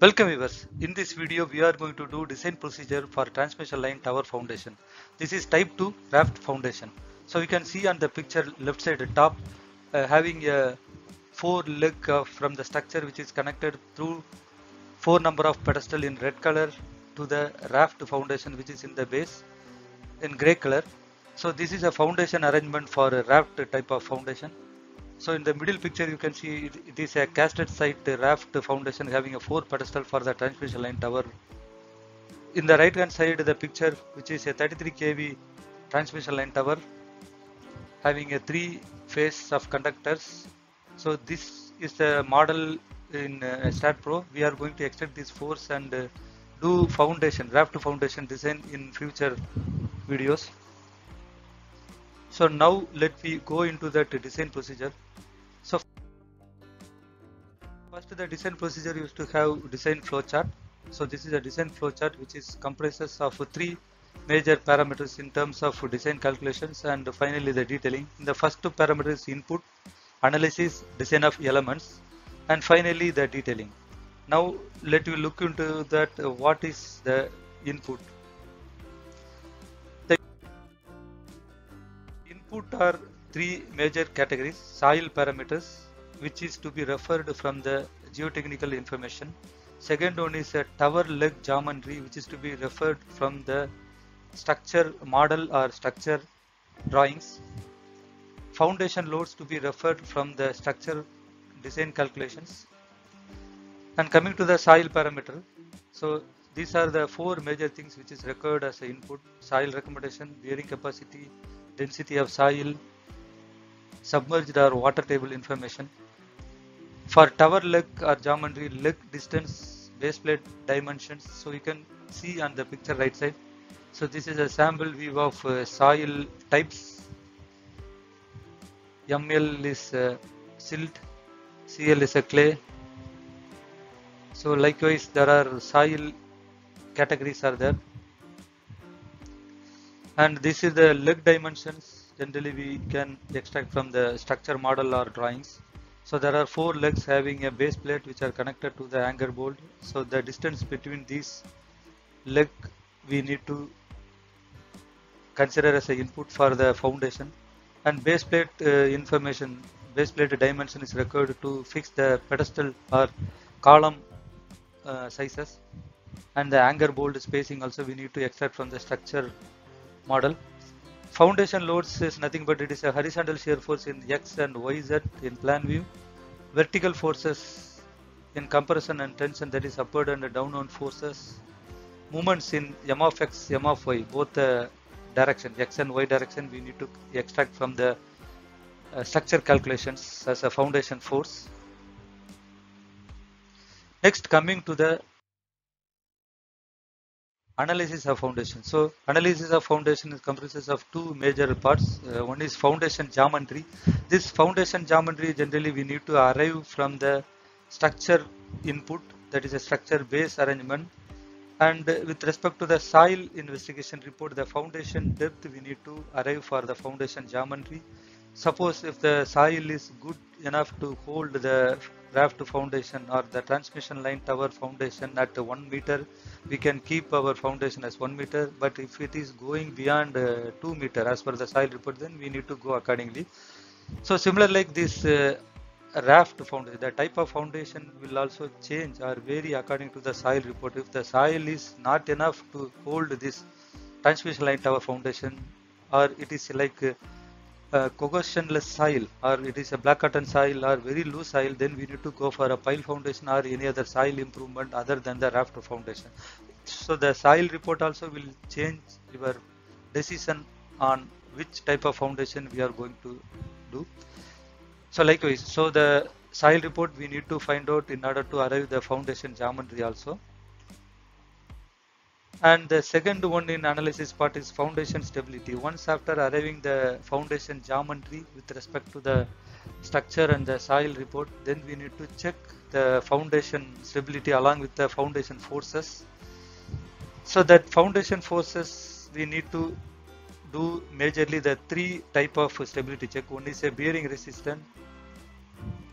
Welcome viewers. In this video we are going to do design procedure for transmission line tower foundation. This is type 2 raft foundation. So you can see on the picture left side top uh, having a four leg uh, from the structure which is connected through four number of pedestal in red color to the raft foundation which is in the base in gray color. So this is a foundation arrangement for a raft type of foundation. So in the middle picture you can see it, it is a casted site raft foundation having a four pedestal for the transmission line tower. In the right hand side the picture which is a 33 kV transmission line tower having a three phase of conductors. So this is the model in uh, STAAD Pro. We are going to extend this force and uh, do foundation raft foundation design in future videos. So now let me go into that design procedure. So first the design procedure used to have design flow chart. So this is a design flow chart which is comprises of three major parameters in terms of design calculations and finally the detailing. The first two parameters input, analysis, design of elements and finally the detailing. Now let me look into that uh, what is the input are three major categories soil parameters which is to be referred from the geotechnical information. Second one is a tower leg geometry which is to be referred from the structure model or structure drawings. Foundation loads to be referred from the structure design calculations. And coming to the soil parameter, so these are the four major things which is recorded as input soil recommendation, bearing capacity, density of soil, submerged or water table information. For tower leg or geometry, leg distance, base plate dimensions. So you can see on the picture right side. So this is a sample view of uh, soil types. ML is uh, silt, CL is a clay. So likewise there are soil categories are there and this is the leg dimensions. Generally we can extract from the structure model or drawings. So there are four legs having a base plate which are connected to the anchor bolt. So the distance between these leg we need to consider as a input for the foundation. And base plate uh, information base plate dimension is required to fix the pedestal or column uh, sizes. And the anchor bolt spacing also we need to extract from the structure model. Foundation loads is nothing but it is a horizontal shear force in X and YZ in plan view. Vertical forces in compression and tension that is upward and downward forces. Movements in M of X, M of Y, both the direction, X and Y direction we need to extract from the uh, structure calculations as a foundation force. Next coming to the analysis of foundation. So analysis of foundation is comprises of two major parts. Uh, one is foundation geometry. This foundation geometry generally we need to arrive from the structure input that is a structure base arrangement. And with respect to the soil investigation report the foundation depth we need to arrive for the foundation geometry. Suppose if the soil is good enough to hold the raft foundation or the transmission line tower foundation at 1 meter. We can keep our foundation as 1 meter but if it is going beyond uh, 2 meter as per the soil report then we need to go accordingly. So similar like this uh, raft foundation the type of foundation will also change or vary according to the soil report. If the soil is not enough to hold this transmission line tower foundation or it is like uh, cohesionless soil or it is a black cotton soil or very loose soil then we need to go for a pile foundation or any other soil improvement other than the raft foundation. So the soil report also will change your decision on which type of foundation we are going to do. So likewise so the soil report we need to find out in order to arrive the foundation geometry also and the second one in analysis part is foundation stability. Once after arriving the foundation geometry with respect to the structure and the soil report then we need to check the foundation stability along with the foundation forces. So that foundation forces we need to do majorly the three type of stability check. One is a bearing resistance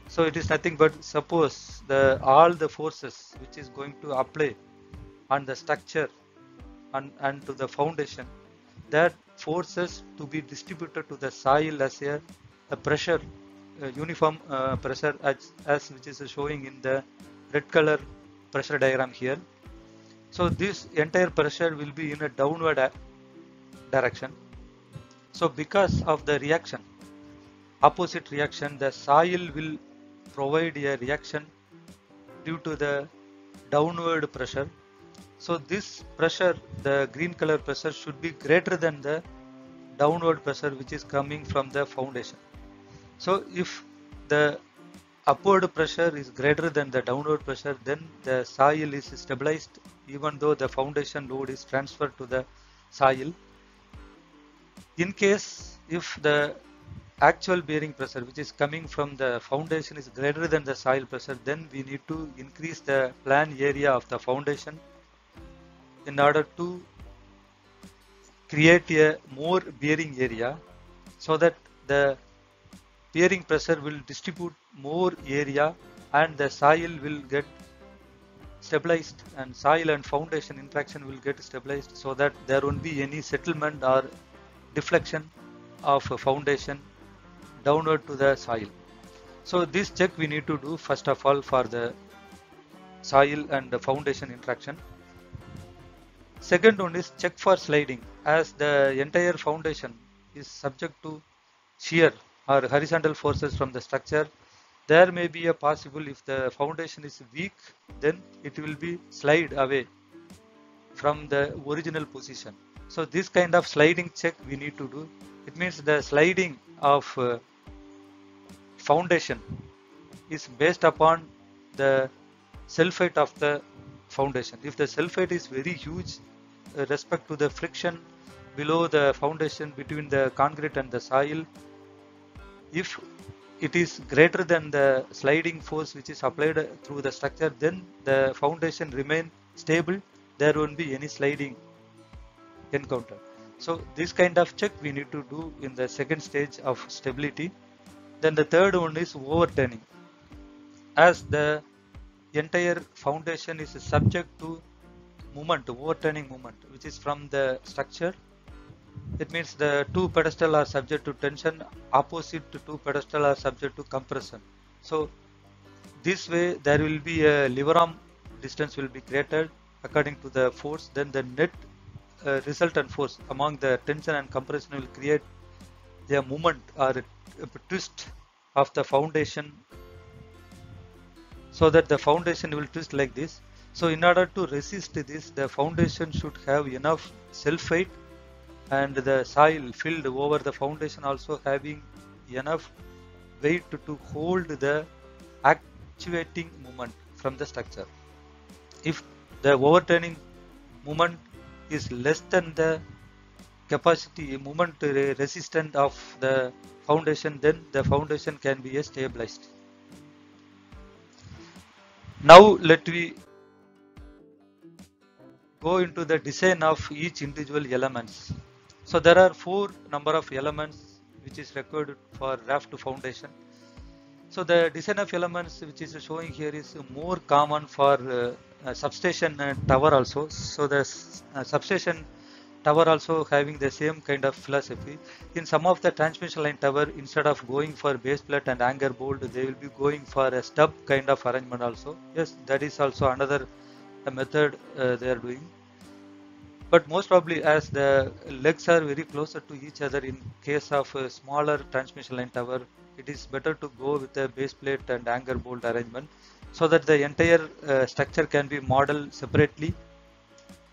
so it is nothing but suppose the all the forces which is going to apply on the structure and, and to the foundation that forces to be distributed to the soil as a, a pressure uh, uniform uh, pressure as, as which is showing in the red color pressure diagram here. So this entire pressure will be in a downward direction. So because of the reaction opposite reaction the soil will provide a reaction due to the downward pressure so this pressure, the green color pressure should be greater than the downward pressure which is coming from the foundation. So if the upward pressure is greater than the downward pressure then the soil is stabilized even though the foundation load is transferred to the soil. In case if the actual bearing pressure which is coming from the foundation is greater than the soil pressure then we need to increase the plan area of the foundation in order to create a more bearing area so that the bearing pressure will distribute more area and the soil will get stabilized and soil and foundation interaction will get stabilized so that there won't be any settlement or deflection of foundation downward to the soil. So this check we need to do first of all for the soil and the foundation interaction. Second one is check for sliding as the entire foundation is subject to shear or horizontal forces from the structure. There may be a possible if the foundation is weak then it will be slide away from the original position. So this kind of sliding check we need to do. It means the sliding of uh, foundation is based upon the self weight of the foundation. If the self weight is very huge uh, respect to the friction below the foundation between the concrete and the soil. If it is greater than the sliding force which is applied through the structure, then the foundation remain stable. There won't be any sliding encounter. So this kind of check we need to do in the second stage of stability. Then the third one is overturning. As the entire foundation is subject to movement, overturning movement, which is from the structure. It means the two pedestal are subject to tension, opposite to two pedestal are subject to compression. So this way there will be a lever arm distance will be created according to the force. Then the net uh, resultant force among the tension and compression will create the movement or a, a twist of the foundation so that the foundation will twist like this so in order to resist this, the foundation should have enough self weight and the soil filled over the foundation also having enough weight to hold the actuating moment from the structure. If the overturning moment is less than the capacity moment resistant of the foundation then the foundation can be stabilized. Now let we go into the design of each individual elements. So there are four number of elements which is required for raft foundation. So the design of elements which is showing here is more common for uh, substation tower also. So the uh, substation tower also having the same kind of philosophy. In some of the transmission line tower, instead of going for base plate and anchor bolt, they will be going for a stub kind of arrangement also. Yes, that is also another method uh, they are doing but most probably as the legs are very closer to each other in case of a smaller transmission line tower it is better to go with a base plate and anchor bolt arrangement so that the entire uh, structure can be modeled separately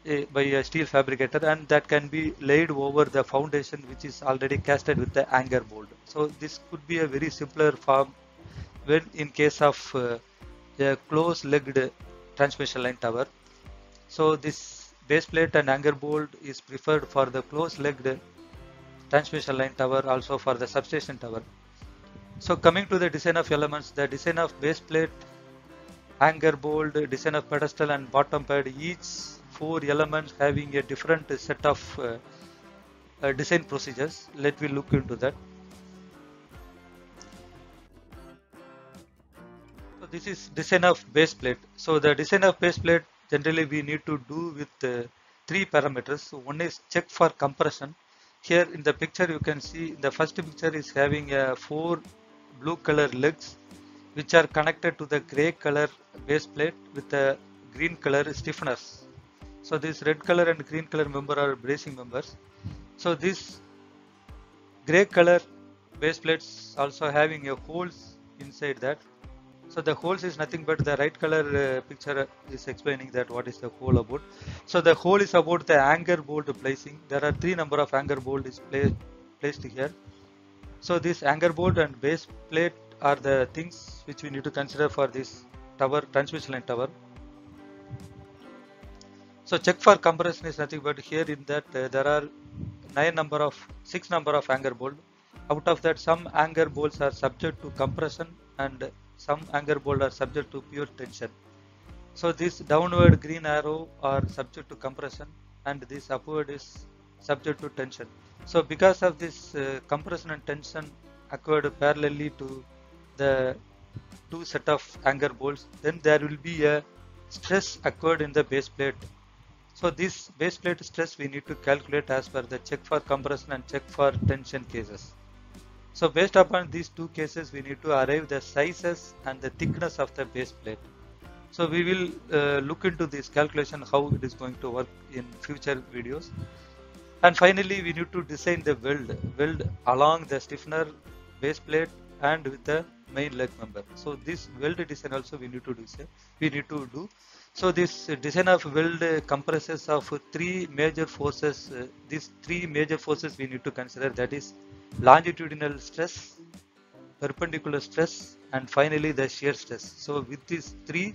uh, by a steel fabricator and that can be laid over the foundation which is already casted with the anchor bolt so this could be a very simpler form when in case of uh, a close legged transmission line tower so this base plate and anchor bolt is preferred for the close-legged transmission line tower also for the substation tower. So coming to the design of elements, the design of base plate, anchor bolt, design of pedestal and bottom pad, each four elements having a different set of uh, uh, design procedures. Let me look into that. so this is design of base plate. So the design of base plate generally we need to do with uh, three parameters. So one is check for compression. Here in the picture you can see the first picture is having a four blue color legs which are connected to the gray color base plate with the green color stiffeners. So this red color and green color member are bracing members. So this gray color base plates also having a holes inside that so the holes is nothing but the right color uh, picture is explaining that what is the hole about. So the hole is about the anchor bolt placing. There are three number of anchor bolt is placed placed here. So this anchor bolt and base plate are the things which we need to consider for this tower transmission line tower. So check for compression is nothing but here in that uh, there are nine number of six number of anchor bolt. Out of that some anchor bolts are subject to compression and some anchor bolt are subject to pure tension. So this downward green arrow are subject to compression and this upward is subject to tension. So because of this uh, compression and tension occurred parallelly to the two set of anchor bolts, then there will be a stress occurred in the base plate. So this base plate stress we need to calculate as per the check for compression and check for tension cases. So based upon these two cases, we need to arrive the sizes and the thickness of the base plate. So we will uh, look into this calculation how it is going to work in future videos. And finally, we need to design the weld, weld along the stiffener base plate and with the main leg member. So this weld design also we need to do. We need to do. So this design of weld compresses of three major forces. Uh, these three major forces we need to consider. That is longitudinal stress, perpendicular stress and finally the shear stress. So with these three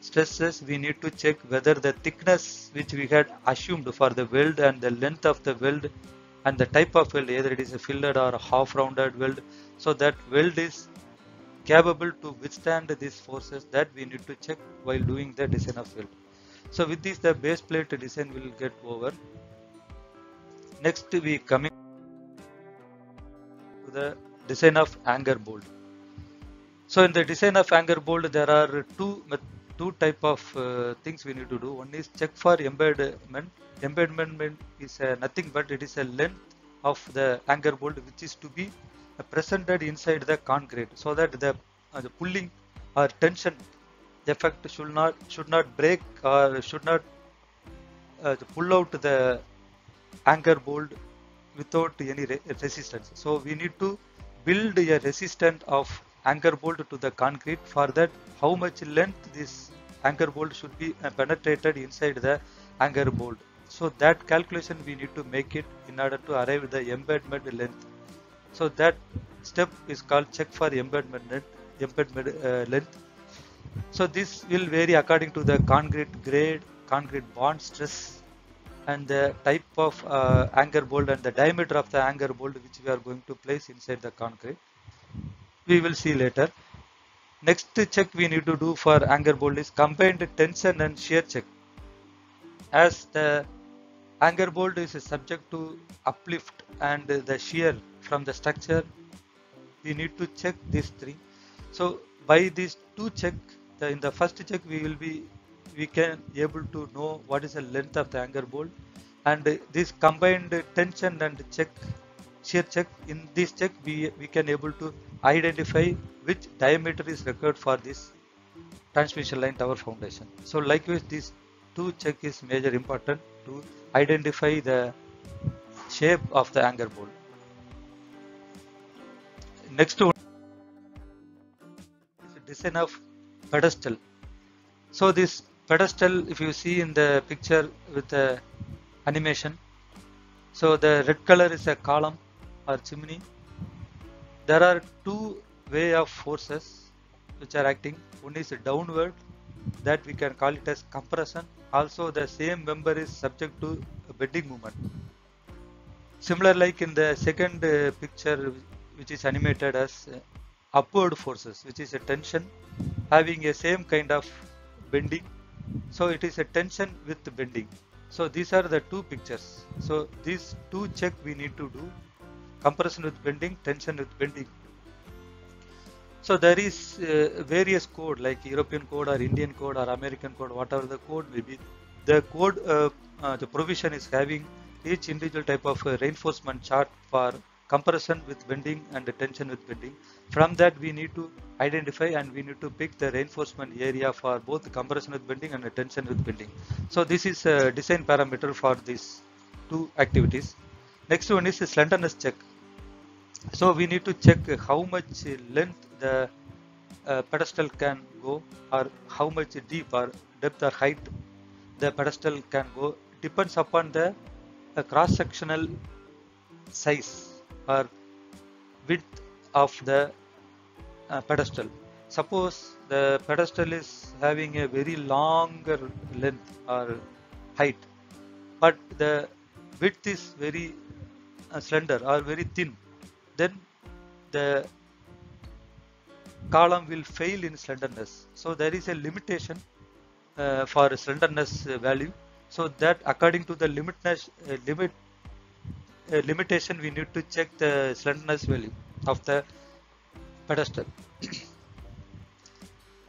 stresses we need to check whether the thickness which we had assumed for the weld and the length of the weld and the type of weld either it is a fillet or half rounded weld so that weld is capable to withstand these forces that we need to check while doing the design of weld. So with this the base plate design will get over. Next we coming to the design of anchor bolt. So in the design of anchor bolt, there are two two type of uh, things we need to do. One is check for embedment. Embedment is uh, nothing but it is a length of the anchor bolt which is to be presented inside the concrete so that the, uh, the pulling or tension effect should not should not break or should not uh, pull out the anchor bolt without any re resistance. So we need to build a resistance of anchor bolt to the concrete. For that, how much length this anchor bolt should be uh, penetrated inside the anchor bolt. So that calculation we need to make it in order to arrive the embedment length. So that step is called check for embedment, embedment uh, length. So this will vary according to the concrete grade, concrete bond stress and the type of uh, anchor bolt and the diameter of the anchor bolt which we are going to place inside the concrete. We will see later. Next check we need to do for anchor bolt is combined tension and shear check. As the anchor bolt is subject to uplift and the shear from the structure, we need to check these three. So by these two check, the, in the first check we will be we can able to know what is the length of the anchor bolt and this combined tension and check shear check in this check we, we can able to identify which diameter is required for this transmission line tower foundation. So likewise these two check is major important to identify the shape of the anchor bolt. Next one is design of pedestal. So this pedestal if you see in the picture with the animation so the red color is a column or chimney there are two way of forces which are acting one is downward that we can call it as compression also the same member is subject to bending movement similar like in the second uh, picture which is animated as uh, upward forces which is a tension having a same kind of bending so it is a tension with bending. So these are the two pictures. So these two check we need to do compression with bending, tension with bending. So there is uh, various code like European code or Indian code or American code, whatever the code may be. The code, uh, uh, the provision is having each individual type of uh, reinforcement chart for compression with bending and tension with bending. From that we need to identify and we need to pick the reinforcement area for both compression with bending and tension with bending. So this is a design parameter for these two activities. Next one is slenderness check. So we need to check how much length the uh, pedestal can go or how much deep or depth or height the pedestal can go depends upon the uh, cross sectional size or width of the uh, pedestal. Suppose the pedestal is having a very longer length or height, but the width is very uh, slender or very thin, then the column will fail in slenderness. So there is a limitation uh, for slenderness value. So that according to the limitness, uh, limit uh, limitation, we need to check the slenderness value of the pedestal.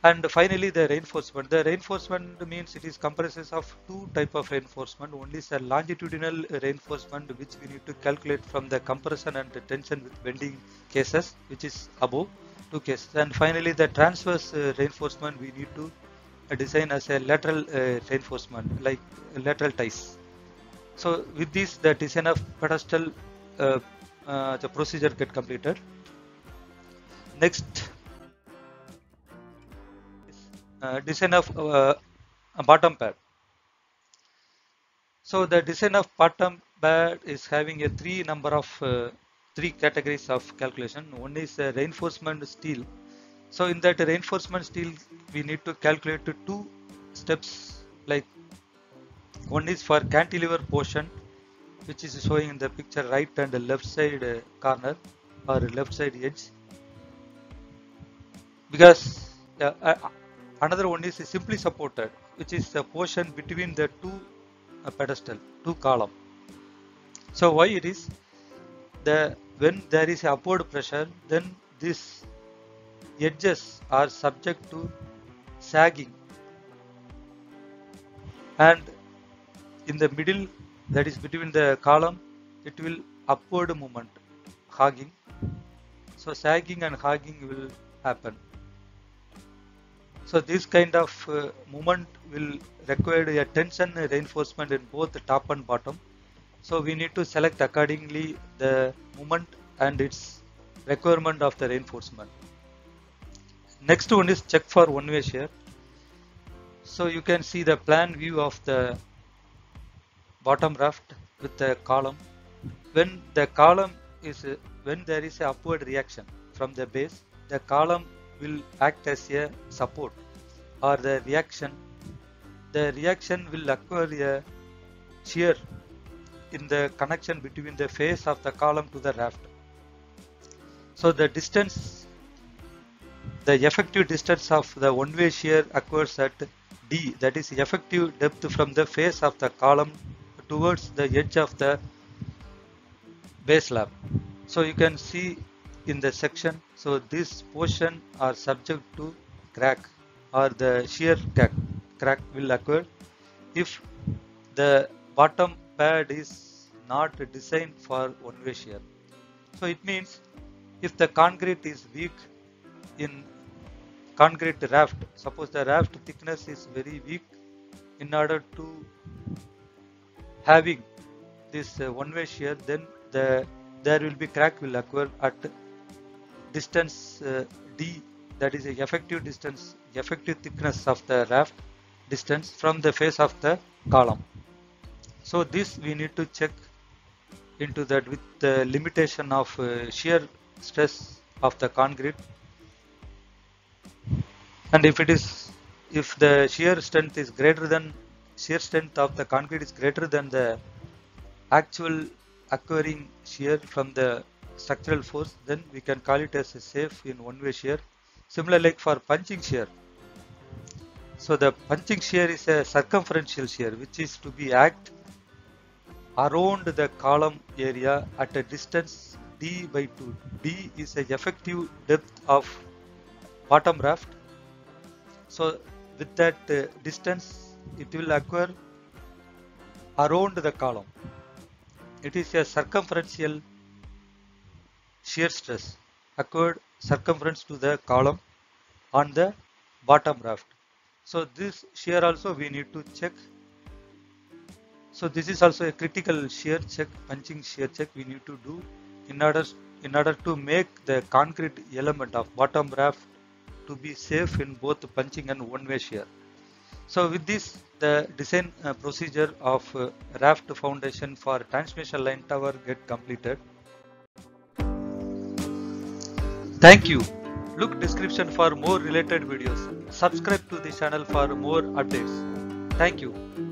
and finally the reinforcement the reinforcement means it is comprises of two type of reinforcement one is a longitudinal reinforcement which we need to calculate from the compression and the tension with bending cases which is above two cases and finally the transverse uh, reinforcement we need to uh, design as a lateral uh, reinforcement like lateral ties. So with this the design of pedestal uh, uh, the procedure get completed. Next design of bottom pad. So the design of bottom pad is having a three number of three categories of calculation. One is uh, reinforcement steel. So in that reinforcement steel, we need to calculate two steps like one is for cantilever portion, which is showing in the picture right and left side uh, corner or left side edge. Because uh, another one is simply supported which is the portion between the two uh, pedestal two column so why it is the when there is upward pressure then these edges are subject to sagging. And in the middle that is between the column it will upward movement hogging so sagging and hogging will happen. So this kind of uh, movement will require a tension reinforcement in both the top and bottom. So we need to select accordingly the movement and its requirement of the reinforcement. Next one is check for one way shear. So you can see the plan view of the bottom raft with the column. When the column is, when there is a upward reaction from the base, the column will act as a support or the reaction the reaction will occur a shear in the connection between the face of the column to the raft so the distance the effective distance of the one way shear occurs at d that is effective depth from the face of the column towards the edge of the base slab so you can see in the section. So this portion are subject to crack or the shear crack, crack will occur if the bottom pad is not designed for one-way shear. So it means if the concrete is weak in concrete raft, suppose the raft thickness is very weak in order to having this uh, one-way shear, then the there will be crack will occur at distance uh, d that is the effective distance effective thickness of the raft distance from the face of the column so this we need to check into that with the limitation of uh, shear stress of the concrete. And if it is if the shear strength is greater than shear strength of the concrete is greater than the actual occurring shear from the structural force then we can call it as a safe in one way shear. Similar like for punching shear. So the punching shear is a circumferential shear which is to be act around the column area at a distance d by 2 d is a effective depth of bottom raft. So with that uh, distance it will occur around the column. It is a circumferential shear stress occurred circumference to the column on the bottom raft. So this shear also we need to check so this is also a critical shear check punching shear check we need to do in order in order to make the concrete element of bottom raft to be safe in both punching and one way shear. So with this the design uh, procedure of uh, raft foundation for transmission line tower get completed. Thank you. Look description for more related videos. Subscribe to the channel for more updates. Thank you